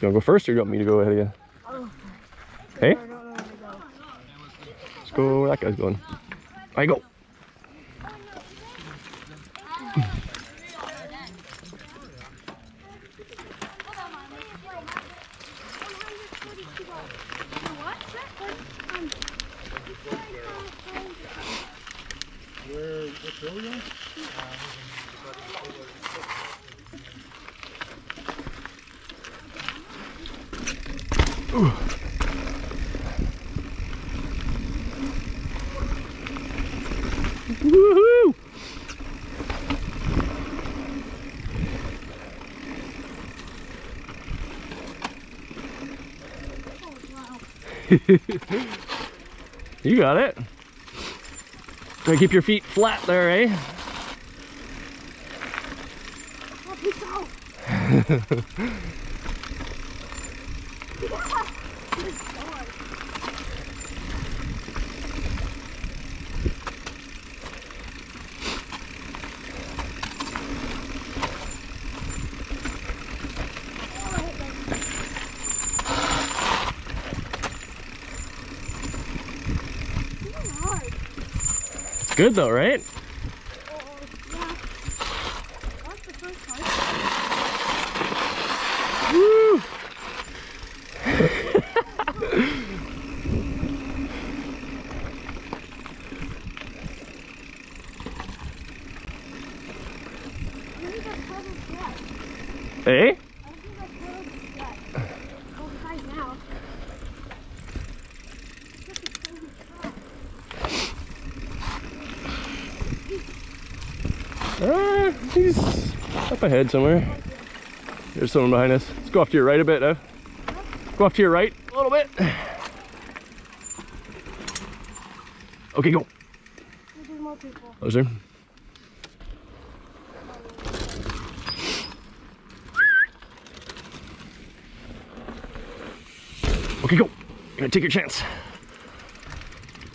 You wanna go first or you want me to go ahead of you? Hey, to let's go where that guy's going. I go. Where, Woohoo! you got it. Try to keep your feet flat there, eh? Oh, good though, right? That's the first part. Woo! I think that's part of the step. Eh? I think that's part of the step. Well, besides now. Such a crazy spot. Uh, he's up ahead somewhere. There's someone behind us. Let's go off to your right a bit, Ev. Go off to your right a little bit. Okay, go. There's more people. Okay, go. You're gonna take your chance.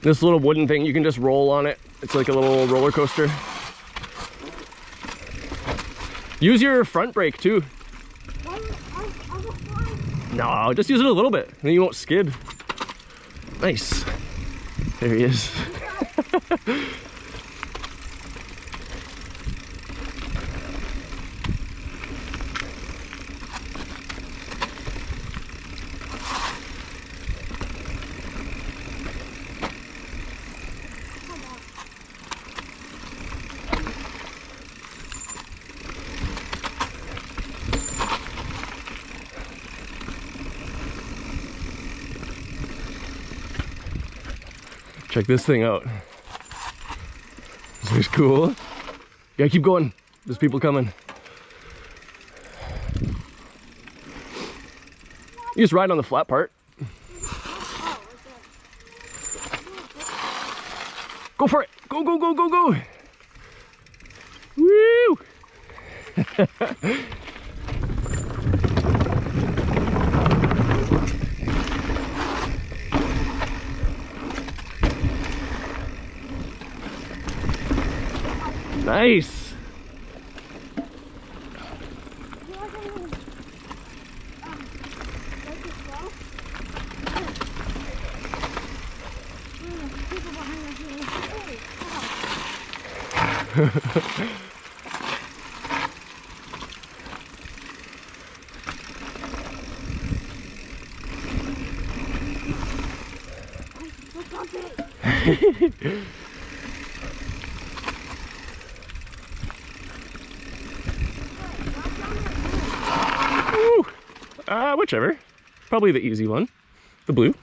This little wooden thing, you can just roll on it. It's like a little roller coaster. Use your front brake too. No, just use it a little bit, then you won't skid. Nice. There he is. Check this thing out. This is cool. Yeah, keep going. There's people coming. You just ride on the flat part. Go for it. Go, go, go, go, go. Woo! Nice. You like it when, um, like it's slow? Mm, people behind us are like, "Hey, stop." What's up, it? Woo! Uh, whichever. Probably the easy one. The blue.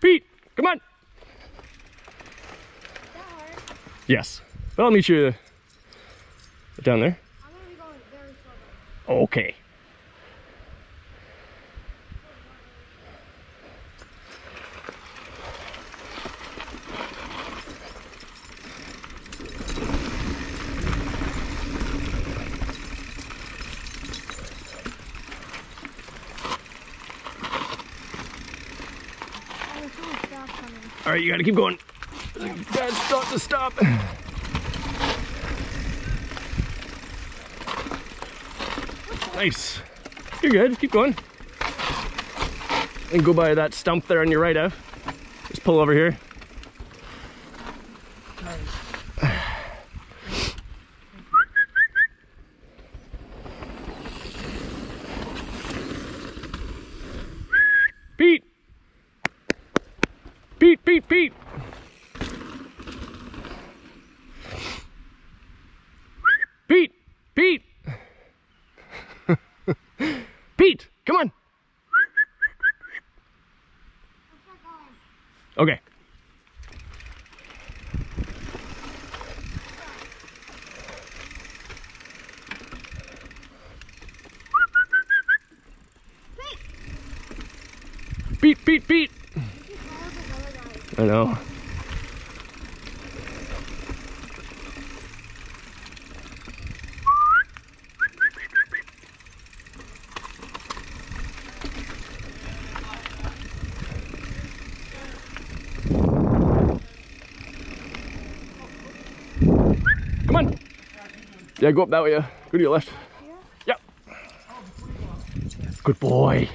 Pete, come on. Yes. But I'll meet you down there. I'm gonna be going very slow. Okay. All right, you gotta keep going. Bad to stop. Nice. You're good. Keep going. And go by that stump there on your right, Ev. Just pull over here. Pete! Pete, Pete, Pete! Pete! Pete! Pete! Come on! Okay. Pete, Pete, Pete! I know. Come on. Yeah, go up that way. Yeah. Go to your left. Yeah. Good boy.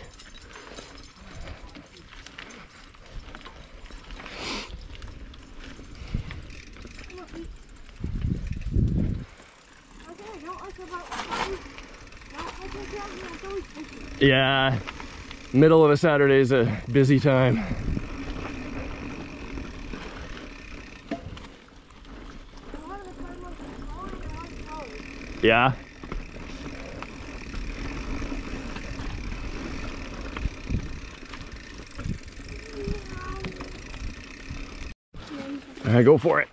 Yeah. Middle of a Saturday is a busy time. Yeah. All right, go for it.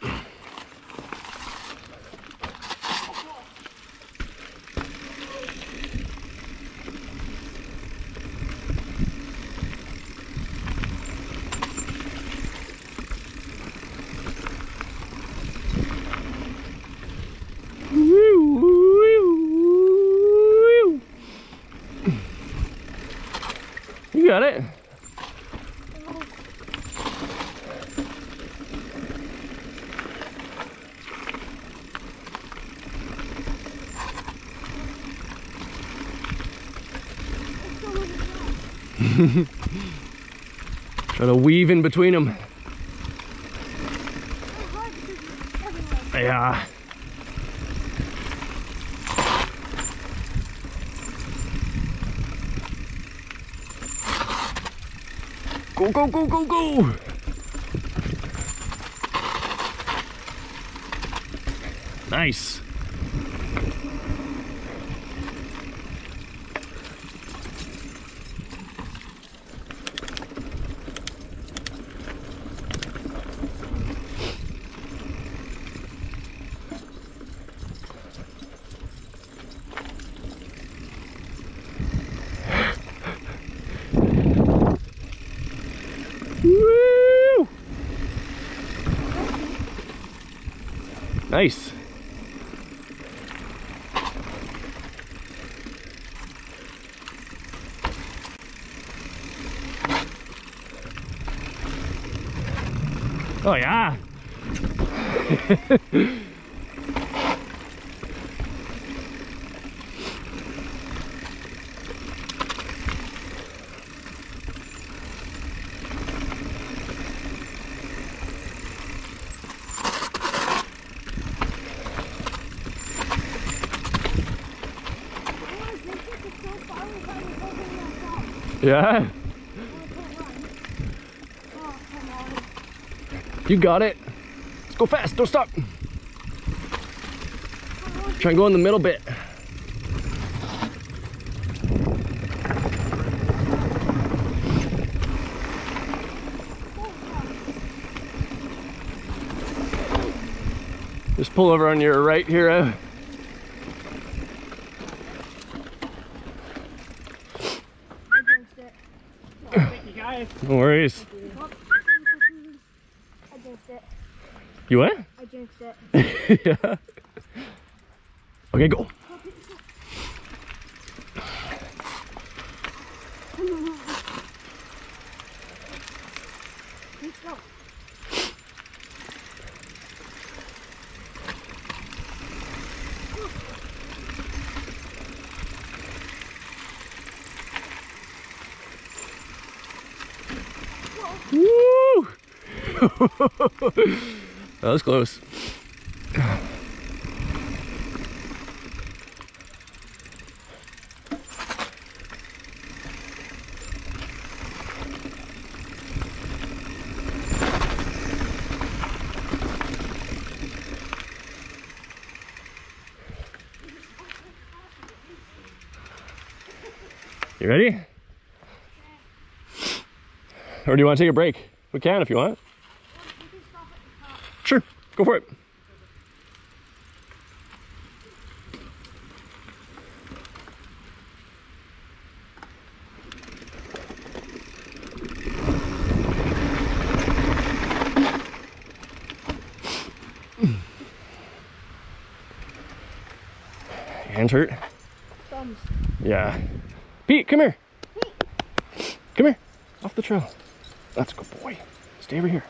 Got it. Try to weave in between them. Yeah. Go, go, go, go, go! Nice. Woo! Nice. Oh yeah. Yeah. You got it. Let's go fast. Don't stop. Try and go in the middle bit. Just pull over on your right here. Uh, No worries. I jinxed it. You what? I jinxed it. yeah. Okay, go. Let's go. that was close. You ready? Or do you want to take a break? We can if you want. Sure, go for it. Hands hurt? Thumbs. Yeah. Pete, come here. Come here. Off the trail. That's a good boy. Stay over here.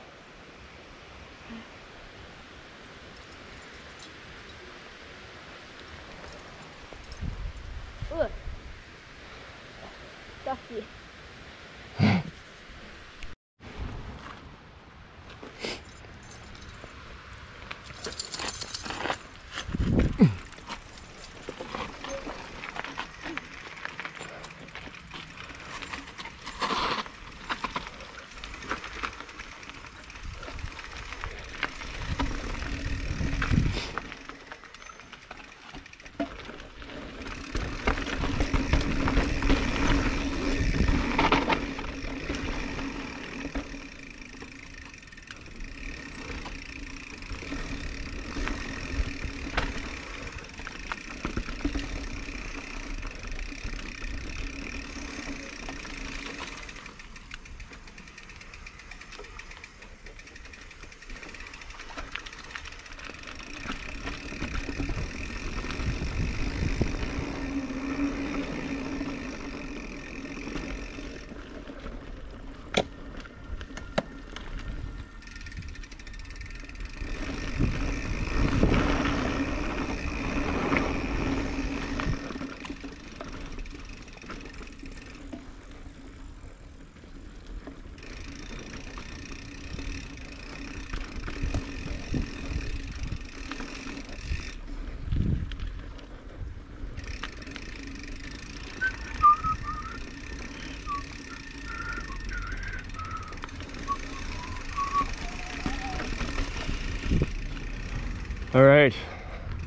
All right.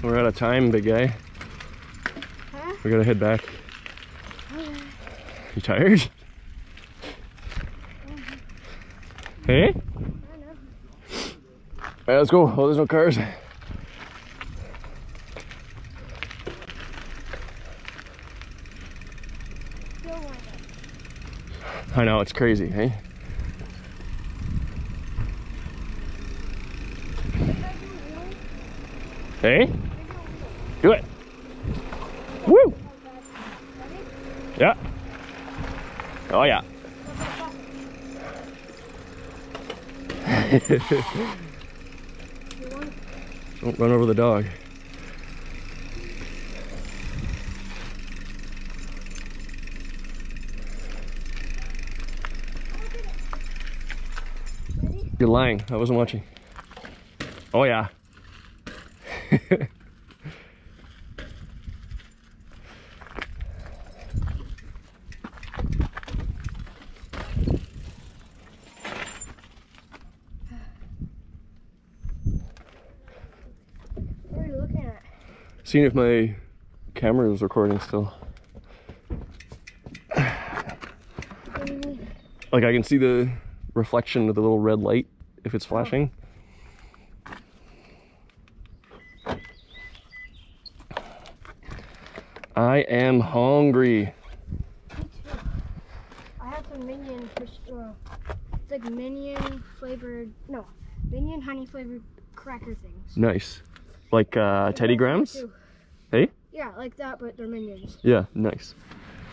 We're out of time, big guy. Huh? We gotta head back. You tired? Mm-hmm. Hey? I know. All right, let's go. Oh, there's no cars. Still want it. I know, it's crazy, hey? Hey? Do it. Woo! Yeah. Oh, yeah. Don't run over the dog. You're lying. I wasn't watching. Oh, yeah. What are you looking at? Seeing if my camera is recording still. What do you mean? Like I can see the reflection of the little red light if it's oh. flashing. I am hungry. I have some minion fish. Uh, it's like minion flavored. No, minion honey flavored cracker things. Nice. Like uh, Teddy Grahams? Hey? Yeah, like that, but they're minions. Yeah, nice.